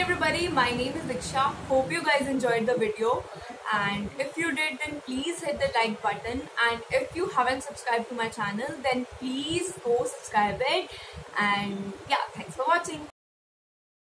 everybody, my name is Diksha. Hope you guys enjoyed the video. And if you did, then please hit the like button. And if you haven't subscribed to my channel, then please go subscribe it. And yeah, thanks for watching.